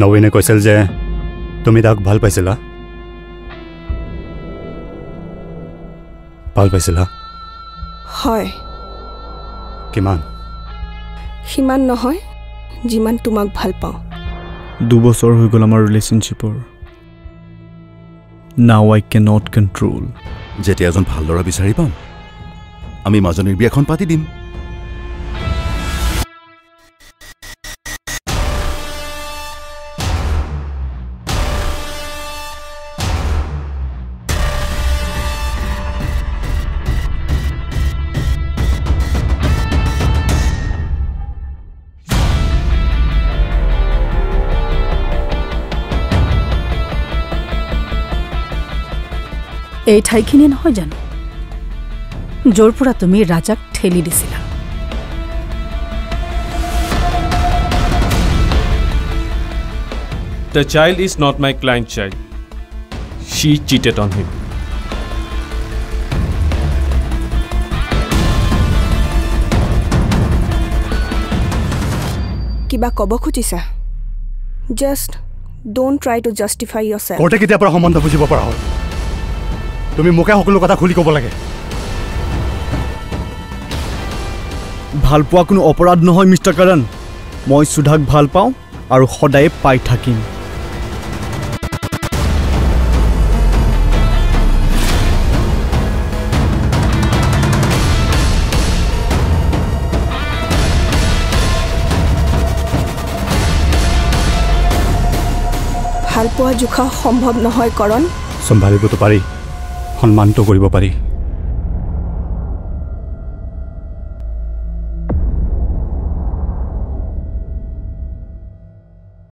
নবীনে কৈছিল যে তুমি তাক ভাল পাইছিলা ভাল পাইছিলা হয়। কিমান সিমান নহয় যিমান তোমাক ভাল পাওঁ। দুবছৰ হৈ গ'ল আমাৰ ৰিলেশ্যনশ্বিপৰ now I can not control যেতিয়া এজন ভাল ল'ৰা বিচাৰি পাম আমি মাজনীৰ বিয়াখন পাতি দিম। এই ঠাইখিনি নহয় জানো? য'ৰ পৰা তুমি ৰাজাক ঠেলি দিছিলা? The child is not my client child. She cheated on him. কিবা ক'ব খুজিছা? Just don't try to justify yourself কোৰ্টে কেতিয়াৰ পৰা সম্বন্ধ বুজিব পৰা হ'ল? তুমি মোকে সকলো কথা খুলি ক'ব লাগে। ভাল পোৱা কোনো অপৰাধ নহয় মিষ্টাৰ কৰণ মই সুধাক ভাল পাওঁ আৰু সদায়ে পাই থাকিম। ভাল পোৱা জোখা সম্ভৱ নহয় কৰণ। চম্ভালিবতো পাৰি। সন্মানটো কৰিব পাৰি।